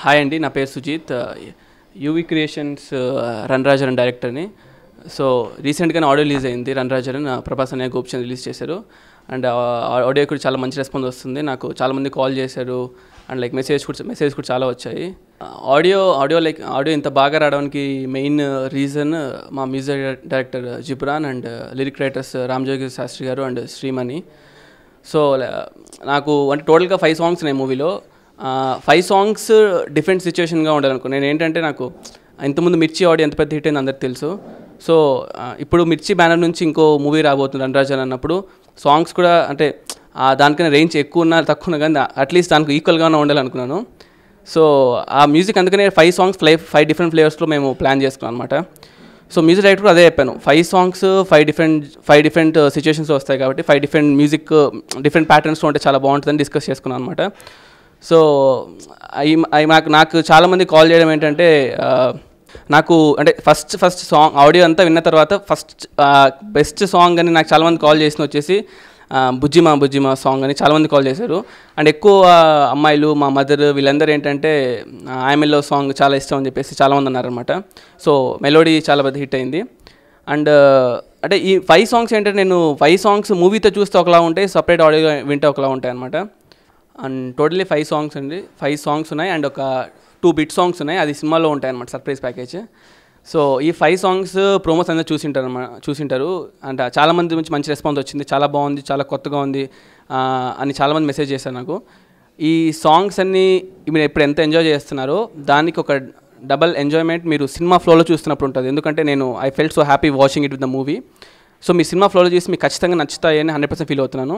Hi అండి నా పేరు సుజీత్. యూవి క్రియేషన్స్ రన్ రాజన్ డైరెక్టర్ని. సో రీసెంట్గానే ఆడియో రిలీజ్ అయింది రన్ ప్రభాస్ అనే గోపిచంద్ రిలీజ్ చేశారు. అండ్ ఆడియో కూడా చాలా మంచి రెస్పాన్స్ వస్తుంది. నాకు చాలామంది కాల్ చేశారు. అండ్ లైక్ మెసేజ్ కూడా మెసేజ్ కూడా చాలా వచ్చాయి. ఆడియో ఆడియో లైక్ ఆడియో ఇంత బాగా రావడానికి మెయిన్ రీజన్ మా music director Jibran and lyric writers Ramjogi Sastry గారు అండ్ శ్రీమణి. సో నాకు అంటే టోటల్గా ఫైవ్ సాంగ్స్ ఉన్నాయి మూవీలో. ఫైవ్ సాంగ్స్ డిఫరెంట్ సిచ్యువేషన్గా ఉండాలనుకో నేను ఏంటంటే నాకు ఇంతకుముందు మిర్చి ఆడి ఎంత పెద్ద హిట్ అయింది అందరికి తెలుసు. సో ఇప్పుడు మిర్చి బ్యానర్ నుంచి ఇంకో మూవీ రాబోతుంది రణరాజన్ అన్నప్పుడు. సాంగ్స్ కూడా అంటే దానికైనా దానికన్నా రేంజ్ ఎక్కువ ఉన్నా తక్కువ ఉన్నా కానీ అట్లీస్ట్ దానికి ఈక్వల్గానే ఉండాలనుకున్నాను. సో ఆ మ్యూజిక్ అందుకనే five songs fly five different ఫ్లేవర్స్లో మేము ప్లాన్ చేసుకున్నాం అనమాట సో మ్యూజిక్ డైరెక్టర్ అదే చెప్పాను. Five songs five different five different situations వస్తాయి కాబట్టి ఫైవ్ డిఫరెంట్ మ్యూజిక్ డిఫరెంట్ ప్యాటర్న్స్లో ఉంటే చాలా బాగుంటుందని డిస్కస్ చేసుకున్నాను అనమాట సో అవి అవి నాకు నాకు చాలామంది కాల్ చేయడం ఏంటంటే నాకు అంటే ఫస్ట్ ఫస్ట్ సాంగ్ ఆడియో అంతా విన్న తర్వాత ఫస్ట్ బెస్ట్ సాంగ్ అని నాకు చాలామంది కాల్ చేసిన వచ్చేసి బుజ్జిమా బుజ్జిమా సాంగ్ అని చాలామంది కాల్ చేశారు. అండ్ ఎక్కువ అమ్మాయిలు మా మదర్ వీళ్ళందరూ ఏంటంటే ఐఎమ్ఎల్ఓ సాంగ్ చాలా ఇష్టం అని చెప్పేసి చాలామంది అన్నారనమాట సో మెలోడీ చాలా పెద్ద హిట్ అయింది. అండ్ అంటే ఈ ఫైవ్ సాంగ్స్ ఏంటంటే నేను ఫైవ్ సాంగ్స్ మూవీతో చూస్తే ఒకలా ఉంటాయి సపరేట్ ఆడియో వింటే ఒకలా ఉంటాయి అనమాట అండ్ టోటలీ ఫైవ్ సాంగ్స్ అండి. ఫైవ్ సాంగ్స్ ఉన్నాయి అండ్ ఒక టూ బిట్ సాంగ్స్ ఉన్నాయి. అది సినిమాలో ఉంటాయి అనమాట సర్ప్రైజ్ ప్యాకేజ్. సో ఈ ఫైవ్ సాంగ్స్ ప్రోమోస్ అందరూ చూసింటారు చూసింటారు. అండ్ చాలామంది నుంచి మంచి రెస్పాన్స్ వచ్చింది. చాలా బాగుంది చాలా కొత్తగా ఉంది అని చాలామంది మెసేజ్ చేశారు నాకు. ఈ సాంగ్స్ అన్నీ మీరు ఇప్పుడు ఎంత ఎంజాయ్ చేస్తున్నారో దానికి ఒక డబల్ ఎంజాయ్మెంట్ మీరు సినిమా ఫ్లోలో చూస్తున్నప్పుడు ఉంటుంది. ఎందుకంటే నేను I felt so happy watching it with the movie. So మీ సినిమా ఫ్లోలో చూసి మీకు ఖచ్చితంగా నచ్చుతాయని హండ్రెడ్ పర్సెంట్ ఫీల్ అవుతున్నాను.